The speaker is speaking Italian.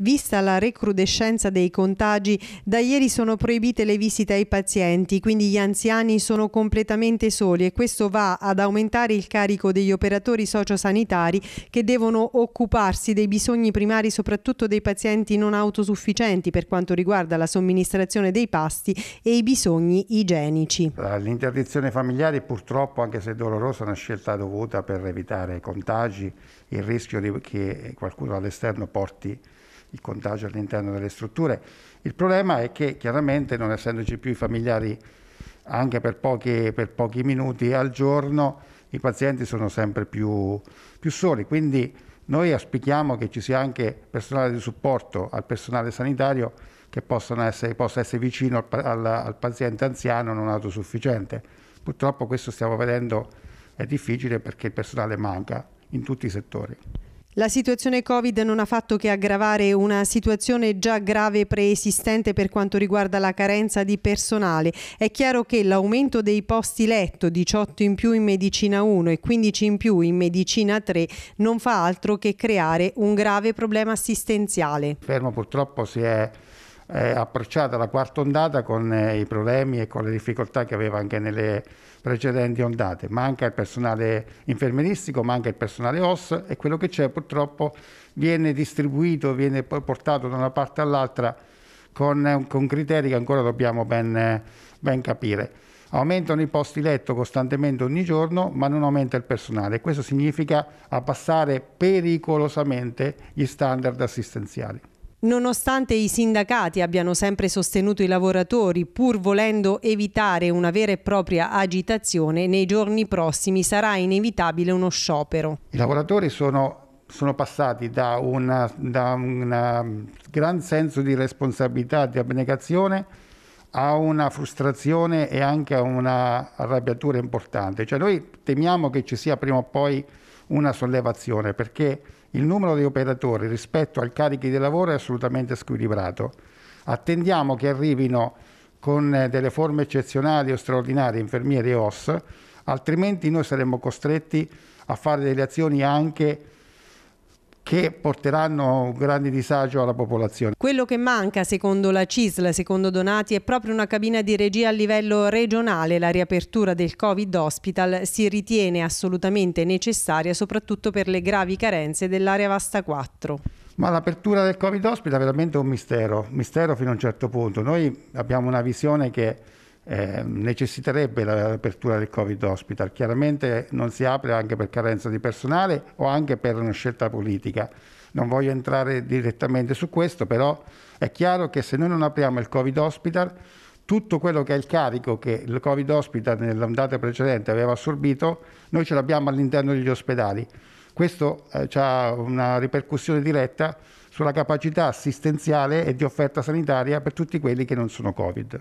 Vista la recrudescenza dei contagi, da ieri sono proibite le visite ai pazienti, quindi gli anziani sono completamente soli e questo va ad aumentare il carico degli operatori sociosanitari che devono occuparsi dei bisogni primari soprattutto dei pazienti non autosufficienti per quanto riguarda la somministrazione dei pasti e i bisogni igienici. L'interdizione familiare purtroppo, anche se dolorosa, è una scelta dovuta per evitare contagi, il rischio che qualcuno all'esterno porti il contagio all'interno delle strutture. Il problema è che chiaramente non essendoci più i familiari anche per pochi, per pochi minuti al giorno, i pazienti sono sempre più, più soli. Quindi noi auspichiamo che ci sia anche personale di supporto al personale sanitario che essere, possa essere vicino al, al, al paziente anziano non autosufficiente. Purtroppo questo stiamo vedendo è difficile perché il personale manca in tutti i settori. La situazione Covid non ha fatto che aggravare una situazione già grave preesistente per quanto riguarda la carenza di personale. È chiaro che l'aumento dei posti letto, 18 in più in medicina 1 e 15 in più in medicina 3, non fa altro che creare un grave problema assistenziale. Fermo purtroppo si è eh, approcciata la quarta ondata con eh, i problemi e con le difficoltà che aveva anche nelle precedenti ondate. Manca il personale infermieristico, manca il personale OS e quello che c'è purtroppo viene distribuito, viene portato da una parte all'altra con, con criteri che ancora dobbiamo ben, ben capire. Aumentano i posti letto costantemente ogni giorno, ma non aumenta il personale questo significa abbassare pericolosamente gli standard assistenziali. Nonostante i sindacati abbiano sempre sostenuto i lavoratori, pur volendo evitare una vera e propria agitazione, nei giorni prossimi sarà inevitabile uno sciopero. I lavoratori sono, sono passati da, un gran senso di responsabilità di abnegazione a una frustrazione e anche a una arrabbiatura importante. Cioè noi temiamo che ci sia prima o poi una sollevazione perché il numero di operatori rispetto al carichi di lavoro è assolutamente squilibrato. Attendiamo che arrivino con delle forme eccezionali o straordinarie infermieri OS, altrimenti noi saremmo costretti a fare delle azioni anche che porteranno un grande disagio alla popolazione. Quello che manca, secondo la CISL, secondo Donati, è proprio una cabina di regia a livello regionale. La riapertura del Covid Hospital si ritiene assolutamente necessaria, soprattutto per le gravi carenze dell'area Vasta 4. Ma l'apertura del Covid Hospital è veramente un mistero, mistero fino a un certo punto. Noi abbiamo una visione che eh, necessiterebbe l'apertura del Covid Hospital. Chiaramente non si apre anche per carenza di personale o anche per una scelta politica. Non voglio entrare direttamente su questo, però è chiaro che se noi non apriamo il Covid Hospital, tutto quello che è il carico che il Covid Hospital nell'ondata precedente aveva assorbito, noi ce l'abbiamo all'interno degli ospedali. Questo eh, ha una ripercussione diretta sulla capacità assistenziale e di offerta sanitaria per tutti quelli che non sono Covid.